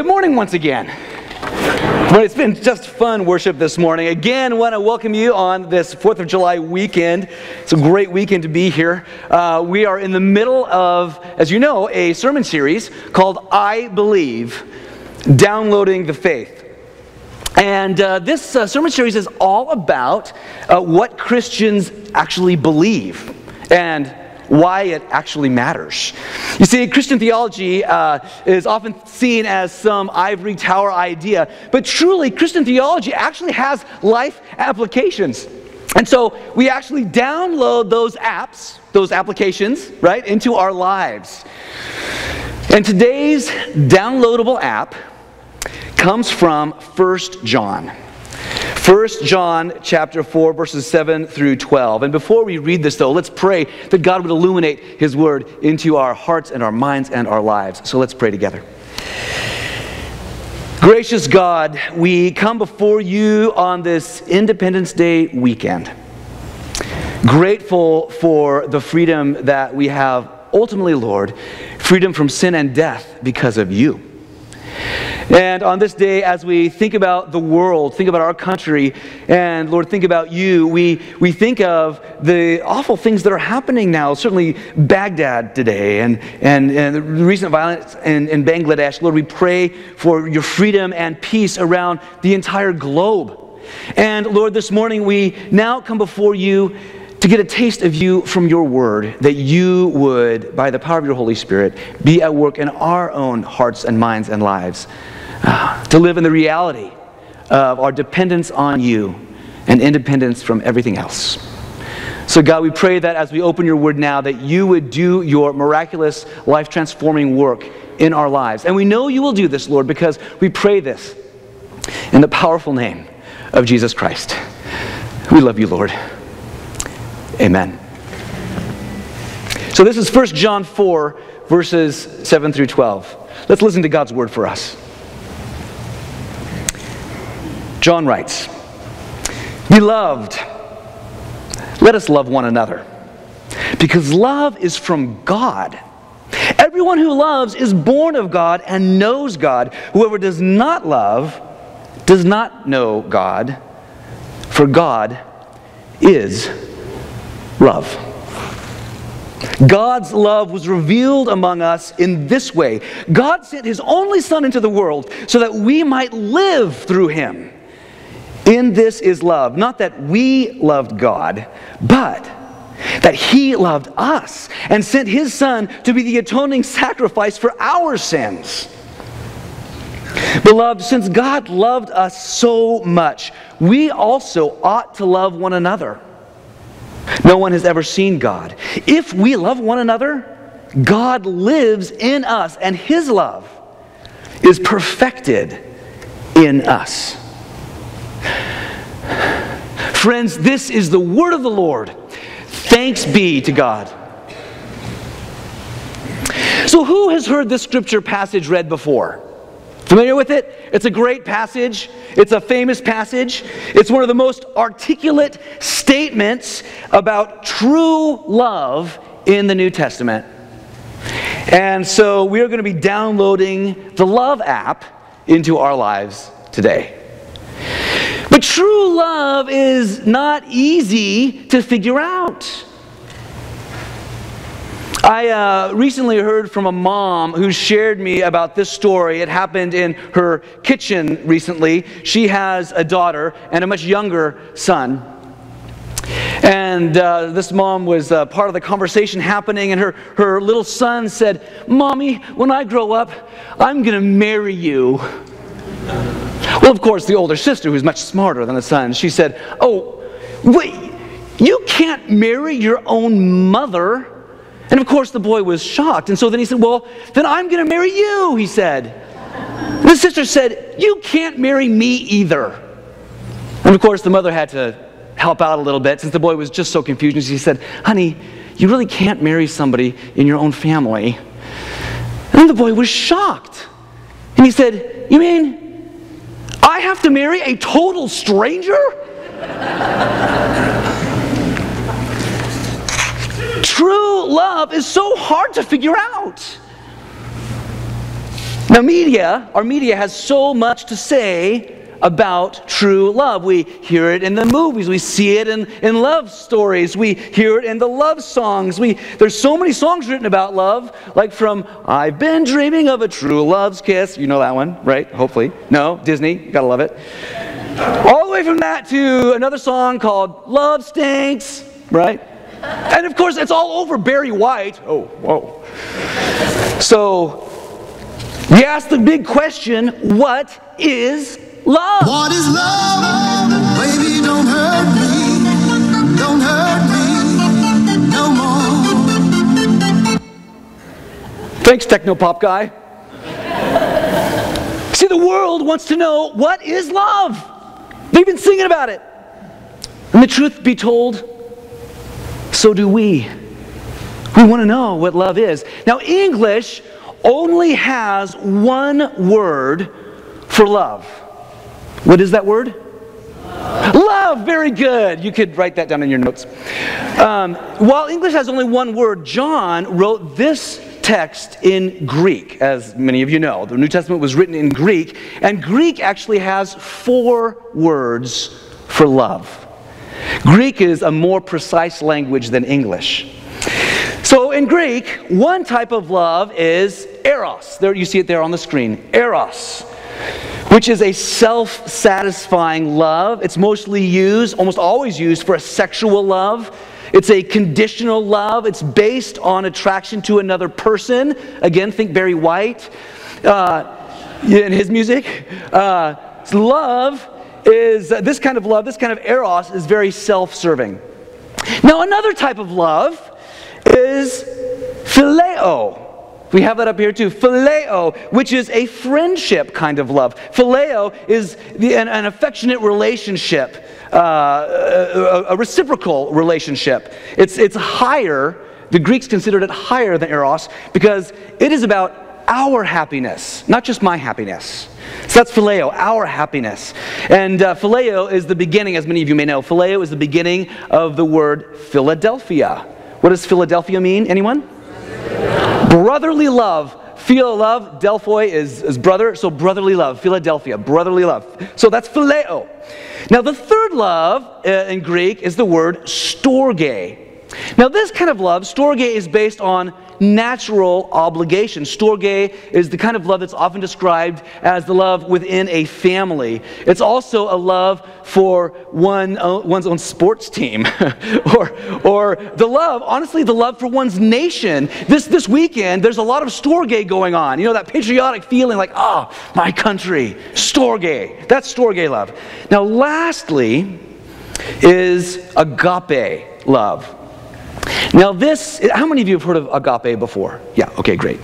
Good morning once again. Well, it's been just fun worship this morning. Again, want to welcome you on this 4th of July weekend. It's a great weekend to be here. Uh, we are in the middle of, as you know, a sermon series called I Believe Downloading the Faith. And uh, this uh, sermon series is all about uh, what Christians actually believe. And why it actually matters. You see, Christian theology uh, is often seen as some ivory tower idea, but truly, Christian theology actually has life applications. And so we actually download those apps, those applications, right, into our lives. And today's downloadable app comes from 1 John. 1 John chapter 4 verses 7 through 12. And before we read this though, let's pray that God would illuminate his word into our hearts and our minds and our lives. So let's pray together. Gracious God, we come before you on this Independence Day weekend. Grateful for the freedom that we have ultimately, Lord, freedom from sin and death because of you. And on this day, as we think about the world, think about our country, and Lord, think about you, we, we think of the awful things that are happening now, certainly Baghdad today, and, and, and the recent violence in, in Bangladesh. Lord, we pray for your freedom and peace around the entire globe. And Lord, this morning we now come before you to get a taste of you from your word, that you would, by the power of your Holy Spirit, be at work in our own hearts and minds and lives to live in the reality of our dependence on you and independence from everything else. So, God, we pray that as we open your word now, that you would do your miraculous, life transforming work in our lives. And we know you will do this, Lord, because we pray this in the powerful name of Jesus Christ. We love you, Lord. Amen. So, this is 1 John 4, verses 7 through 12. Let's listen to God's word for us. John writes, Beloved, let us love one another, because love is from God. Everyone who loves is born of God and knows God. Whoever does not love does not know God, for God is love. God's love was revealed among us in this way God sent his only Son into the world so that we might live through him. In this is love, not that we loved God, but that He loved us and sent His Son to be the atoning sacrifice for our sins. Beloved, since God loved us so much, we also ought to love one another. No one has ever seen God. If we love one another, God lives in us, and His love is perfected in us. Friends, this is the word of the Lord. Thanks be to God. So, who has heard this scripture passage read before? Familiar with it? It's a great passage. It's a famous passage. It's one of the most articulate statements about true love in the New Testament. And so we are going to be downloading the Love app into our lives today. But true love is not easy to figure out. I uh, recently heard from a mom who shared me about this story. It happened in her kitchen recently. She has a daughter and a much younger son. And uh, this mom was uh, part of the conversation happening, and her, her little son said, Mommy, when I grow up, I'm going to marry you. Well, of course, the older sister, who's much smarter than the son, she said, Oh, wait, you can't marry your own mother. And of course, the boy was shocked. And so then he said, Well, then I'm going to marry you, he said. The sister said, You can't marry me either. And of course, the mother had to help out a little bit since the boy was just so confused. She said, Honey, you really can't marry somebody in your own family. And the boy was shocked. And he said, You mean I have to marry a total stranger? True love is so hard to figure out. Now, media, our media has so much to say about true love. We hear it in the movies, we see it in, in love stories, we hear it in the love songs. We, there's so many songs written about love, like from I've Been Dreaming of a True Love's Kiss. You know that one, right? Hopefully. No, Disney, You gotta love it. All the way from that to another song called Love Stinks, right? And of course, it's all over Barry White. Oh, whoa. So, we ask the big question what is love? What is love? Baby, don't hurt me. Don't hurt me no more. Thanks, Technopop guy. See, the world wants to know what is love? They've been singing about it. And the truth be told, so do we. We want to know what love is. Now, English only has one word for love. What is that word? Love, very good. You could write that down in your notes. Um, while English has only one word, John wrote this text in Greek, as many of you know. The New Testament was written in Greek, and Greek actually has four words for love. Greek is a more precise language than English. So in Greek, one type of love is eros. There you see it there on the screen. Eros which is a self satisfying love. It's mostly used, almost always used, for a sexual love. It's a conditional love. It's based on attraction to another person. Again, think Barry White uh, in his music. Uh, love is uh, this kind of love, this kind of eros is very self serving. Now, another type of love is phileo. We have that up here too. Phileo, which is a friendship kind of love. Phileo is the, an, an, affectionate relationship, uh, a, a, reciprocal relationship. It's, it's higher, the Greeks considered it higher than Eros because it is about our happiness, not just my happiness. So that's phileo, our happiness. And uh, phileo is the beginning, as many of you may know, phileo is the beginning of the word Philadelphia. What does Philadelphia mean? Anyone? Brotherly love. Philo love, Delphoi is, is brother, so brotherly love. Philadelphia, brotherly love. So that's phileo. Now, the third love uh, in Greek is the word storge. Now, this kind of love, storge, is based on natural obligation. Storge is the kind of love that's often described as the love within a family. It's also a love for one, uh, one's own sports team, or, or the love, honestly, the love for one's nation. This, this weekend, there's a lot of Storge going on. You know, that patriotic feeling like, oh, my country, Storge. That's Storge love. Now, lastly, is agape love. Now, this, how many of you have heard of agape before? Yeah, okay, great.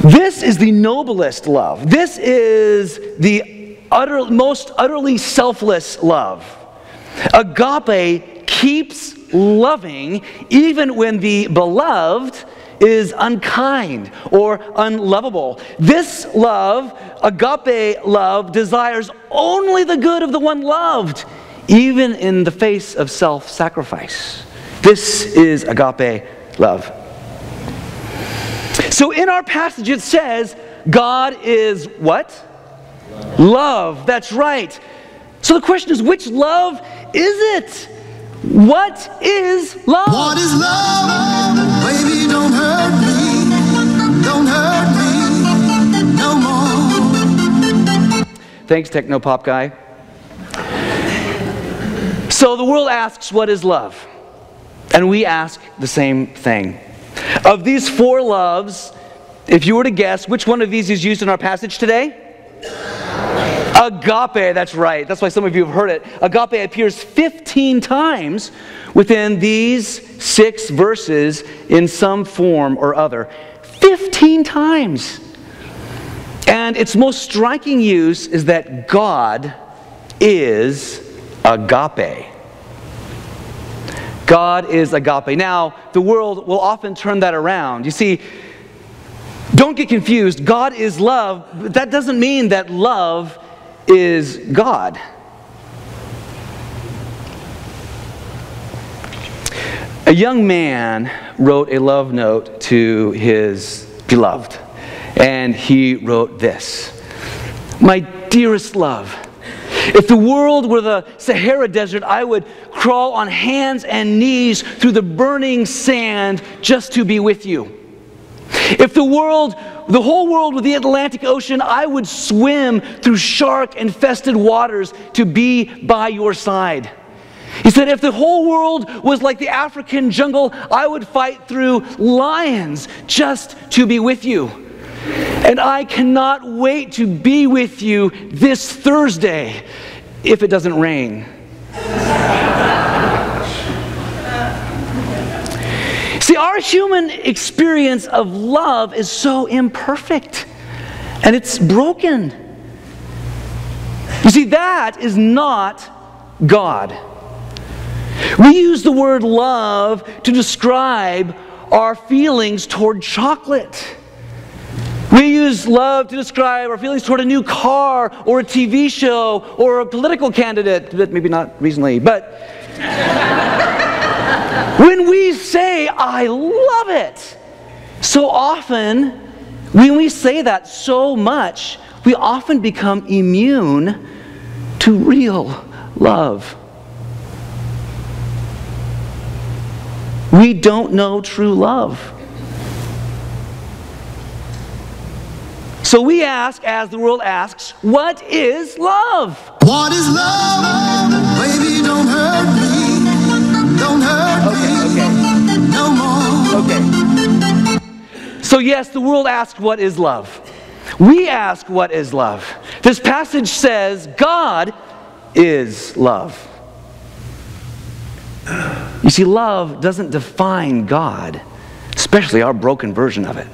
This is the noblest love. This is the utter, most utterly selfless love. Agape keeps loving even when the beloved is unkind or unlovable. This love, agape love, desires only the good of the one loved, even in the face of self sacrifice. This is agape love. So in our passage, it says, God is what? Love. love. That's right. So the question is, which love is it? What is love? What is love? Baby, don't hurt me. Don't hurt me no more. Thanks, Technopop guy. So the world asks, what is love? And we ask the same thing. Of these four loves, if you were to guess, which one of these is used in our passage today? Agape, that's right. That's why some of you have heard it. Agape appears 15 times within these six verses in some form or other. 15 times. And its most striking use is that God is agape. God is agape. Now, the world will often turn that around. You see, don't get confused. God is love, but that doesn't mean that love is God. A young man wrote a love note to his beloved. And he wrote this My dearest love, if the world were the Sahara Desert, I would crawl on hands and knees through the burning sand just to be with you. If the world, the whole world were the Atlantic Ocean, I would swim through shark infested waters to be by your side. He said, if the whole world was like the African jungle, I would fight through lions just to be with you. And I cannot wait to be with you this Thursday if it doesn't rain. See, our human experience of love is so imperfect and it's broken. You see, that is not God. We use the word love to describe our feelings toward chocolate. We use love to describe our feelings toward a new car or a TV show or a political candidate, but maybe not recently. But when we say, I love it, so often, when we say that so much, we often become immune to real love. We don't know true love. So we ask, as the world asks, what is love? What is love? Baby, don't hurt me. Don't hurt Okay, me no more. Okay. So, yes, the world asks, what is love? We ask, what is love? This passage says, God is love. You see, love doesn't define God, especially our broken version of it.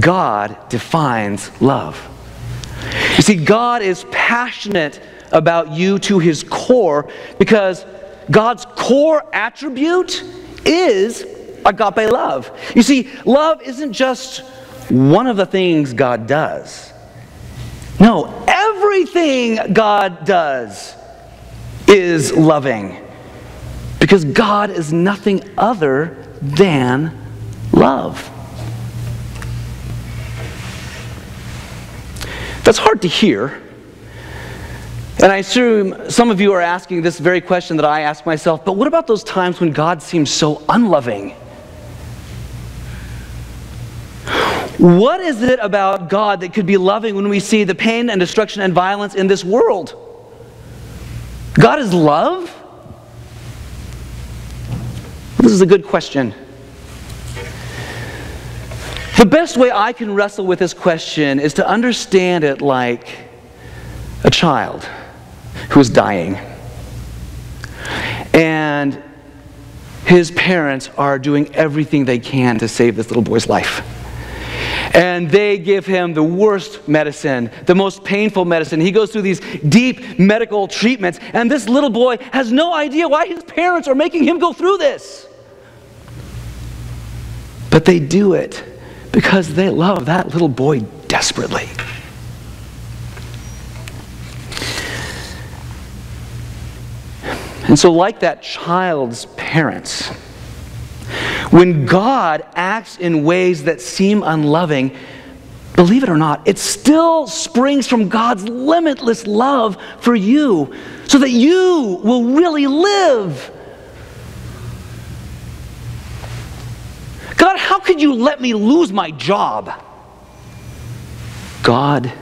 God defines love. You see, God is passionate about you to his core because God's core attribute is agape love. You see, love isn't just one of the things God does. No, everything God does is loving because God is nothing other than love. That's hard to hear. And I assume some of you are asking this very question that I ask myself, but what about those times when God seems so unloving? What is it about God that could be loving when we see the pain and destruction and violence in this world? God is love? This is a good question. The best way I can wrestle with this question is to understand it like a child who is dying. And his parents are doing everything they can to save this little boy's life. And they give him the worst medicine, the most painful medicine. He goes through these deep medical treatments, and this little boy has no idea why his parents are making him go through this. But they do it because they love that little boy desperately. And so, like that child's parents, when God acts in ways that seem unloving, believe it or not, it still springs from God's limitless love for you so that you will really live. God, how could you let me lose my job? God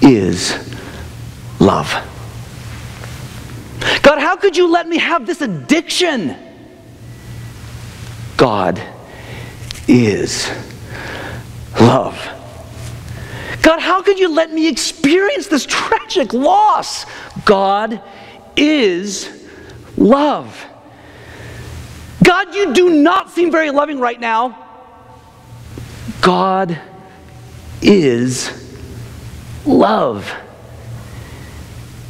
is love. God, how could you let me have this addiction? God is love. God, how could you let me experience this tragic loss? God is love. God, you do not seem very loving right now. God is love.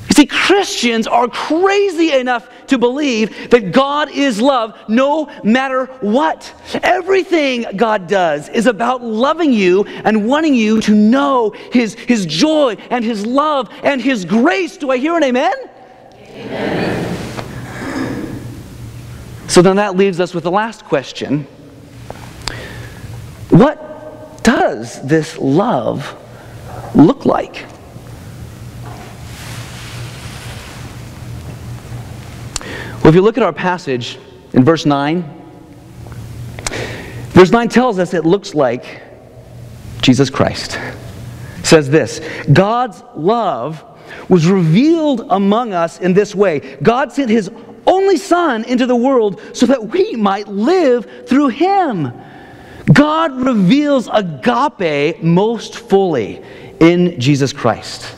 You see, Christians are crazy enough to believe that God is love no matter what. Everything God does is about loving you and wanting you to know His, his joy and His love and His grace. Do I hear an amen? Amen. So then that leaves us with the last question What does this love look like? Well, if you look at our passage in verse 9, verse 9 tells us it looks like Jesus Christ. Says this God's love was revealed among us in this way God sent his only Son into the world so that we might live through him. God reveals agape most fully in Jesus Christ.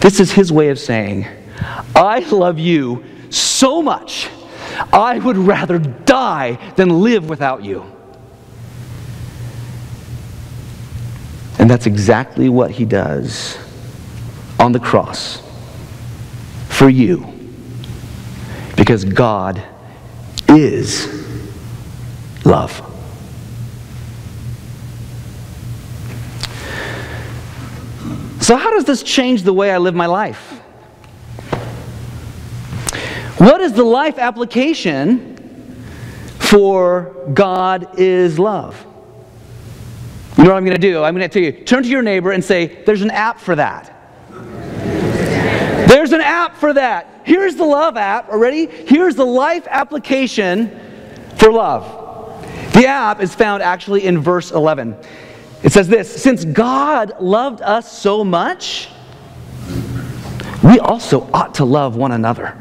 This is his way of saying, I love you so much, I would rather die than live without you. And that's exactly what he does on the cross for you. Because God is love. So, how does this change the way I live my life? What is the life application for God is love? You know what I'm going to do? I'm going to tell you turn to your neighbor and say, There's an app for that. There's an app for that. Here's the love app. Already? Here's the life application for love. The app is found actually in verse 11. It says this Since God loved us so much, we also ought to love one another.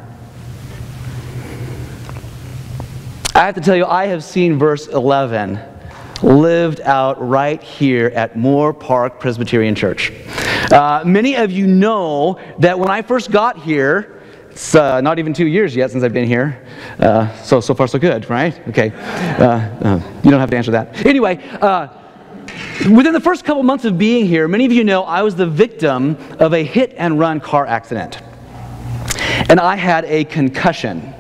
I have to tell you, I have seen verse 11 lived out right here at Moorpark Presbyterian Church. Uh, many of you know that when I first got here, it's uh, not even two years yet since I've been here. Uh, so, so far, so good, right? Okay. Uh, uh, you don't have to answer that. Anyway, uh, within the first couple months of being here, many of you know I was the victim of a hit and run car accident. And I had a concussion.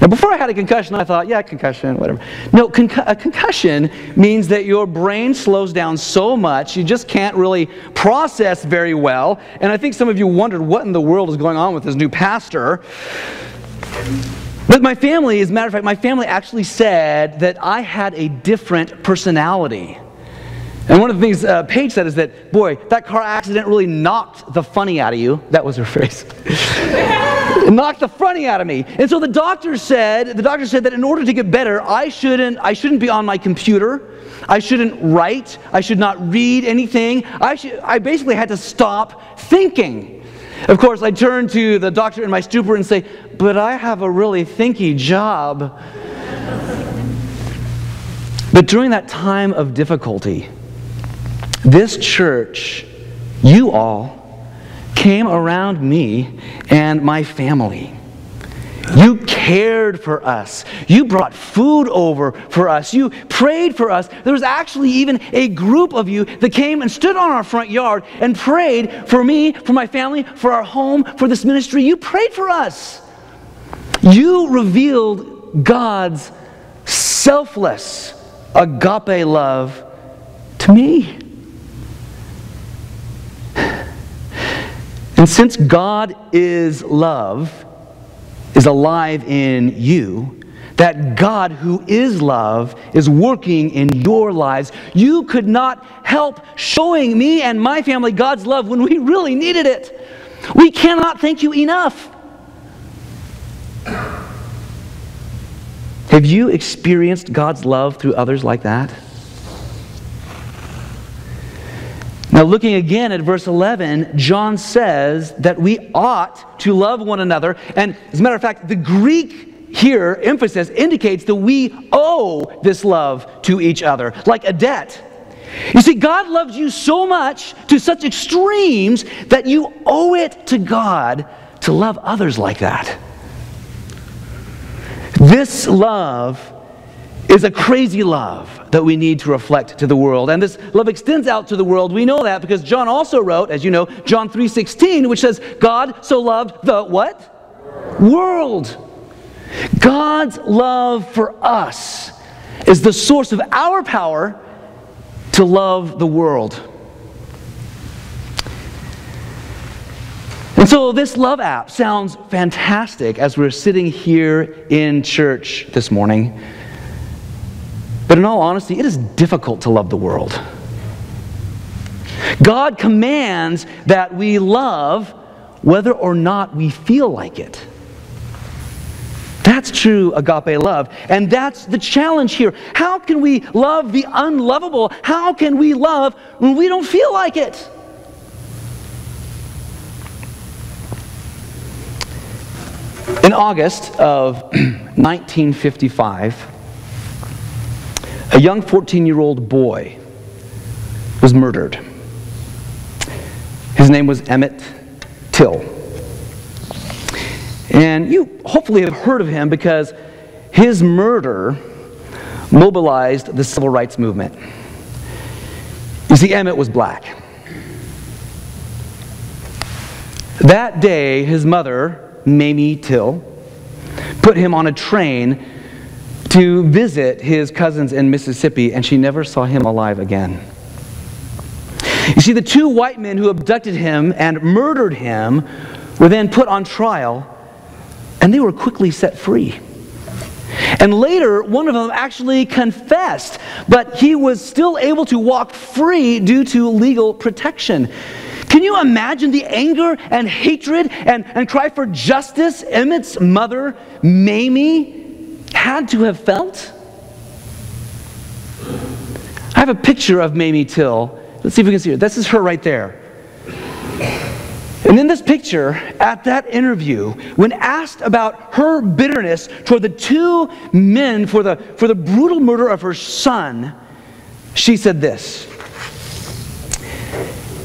Now, before I had a concussion, I thought, yeah, concussion, whatever. No, a concussion means that your brain slows down so much, you just can't really process very well. And I think some of you wondered what in the world is going on with this new pastor. But my family, as a matter of fact, my family actually said that I had a different personality. And one of the things uh, Paige said is that, boy, that car accident really knocked the funny out of you. That was her phrase. Knocked the funny out of me. And so the doctor said, the doctor said that in order to get better, I shouldn't, I shouldn't be on my computer. I shouldn't write. I should not read anything. I, should, I basically had to stop thinking. Of course, I turned to the doctor in my stupor and say, but I have a really thinky job. but during that time of difficulty, this church, you all, came around me and my family. You cared for us. You brought food over for us. You prayed for us. There was actually even a group of you that came and stood on our front yard and prayed for me, for my family, for our home, for this ministry. You prayed for us. You revealed God's selfless agape love to me. And since God is love, is alive in you, that God who is love is working in your lives, you could not help showing me and my family God's love when we really needed it. We cannot thank you enough. Have you experienced God's love through others like that? Now, looking again at verse 11, John says that we ought to love one another. And as a matter of fact, the Greek here, emphasis, indicates that we owe this love to each other, like a debt. You see, God loves you so much to such extremes that you owe it to God to love others like that. This love is a crazy love that we need to reflect to the world. And this love extends out to the world. We know that because John also wrote, as you know, John 3:16, which says, God so loved the what? World. God's love for us is the source of our power to love the world. And so this love app sounds fantastic as we're sitting here in church this morning. But in all honesty, it is difficult to love the world. God commands that we love whether or not we feel like it. That's true agape love. And that's the challenge here. How can we love the unlovable? How can we love when we don't feel like it? In August of 1955, a young 14 year old boy was murdered. His name was Emmett Till. And you hopefully have heard of him because his murder mobilized the civil rights movement. You see, Emmett was black. That day, his mother, Mamie Till, put him on a train to visit his cousins in Mississippi, and she never saw him alive again. You see, the two white men who abducted him and murdered him were then put on trial, and they were quickly set free. And later, one of them actually confessed, but he was still able to walk free due to legal protection. Can you imagine the anger and hatred and, and cry for justice Emmett's mother, Mamie, had to have felt? I have a picture of Mamie Till Let's see if we can see her. This is her right there. And in this picture, at that interview, when asked about her bitterness toward the two men for the, for the brutal murder of her son, she said this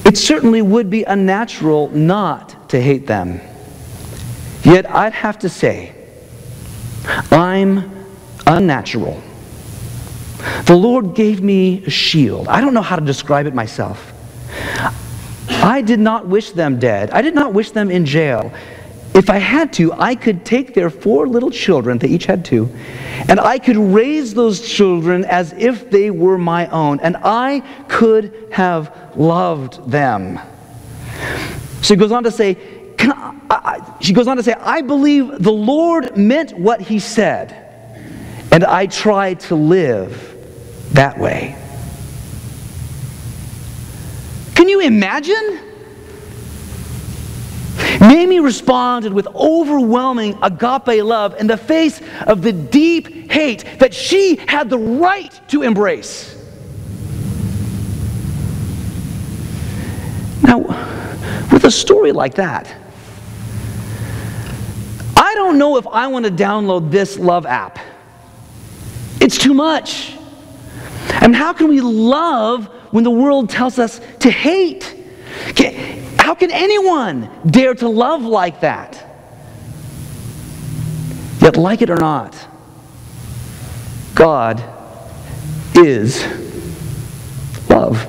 It certainly would be unnatural not to hate them. Yet I'd have to say, I'm unnatural. The Lord gave me a shield. I don't know how to describe it myself. I did not wish them dead. I did not wish them in jail. If I had to, I could take their four little children, they each had two, and I could raise those children as if they were my own, and I could have loved them. She goes on to say, I, I, she goes on to say, I believe the Lord meant what he said, and I try to live that way. Can you imagine? Mamie responded with overwhelming agape love in the face of the deep hate that she had the right to embrace. Now, with a story like that, don't know if I want to download this love app. It's too much. And how can we love when the world tells us to hate? How can anyone dare to love like that? Yet, like it or not, God is love.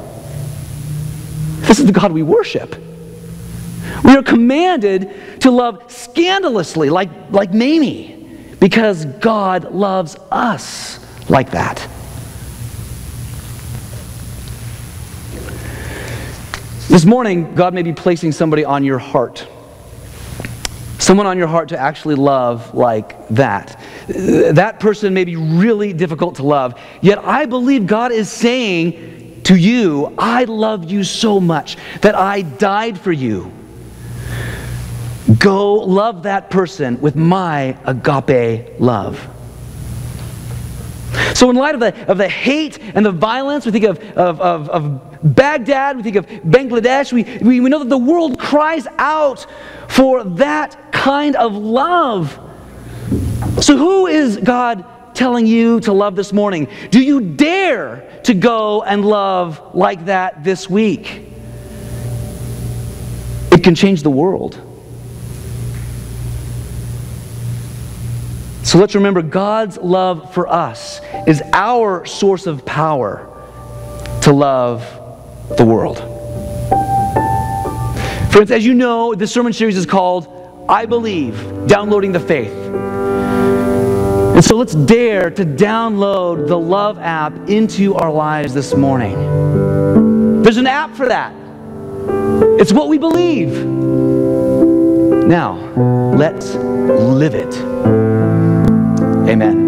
This is the God we worship. We are commanded to love scandalously, like, like Mamie, because God loves us like that. This morning, God may be placing somebody on your heart. Someone on your heart to actually love like that. That person may be really difficult to love. Yet I believe God is saying to you, I love you so much that I died for you. Go love that person with my agape love. So, in light of the, of the hate and the violence, we think of, of, of, of Baghdad, we think of Bangladesh, we, we, we know that the world cries out for that kind of love. So, who is God telling you to love this morning? Do you dare to go and love like that this week? It can change the world. So let's remember God's love for us is our source of power to love the world. Friends, as you know, this sermon series is called I Believe Downloading the Faith. And so let's dare to download the Love app into our lives this morning. There's an app for that. It's what we believe. Now, let's live it. Amen.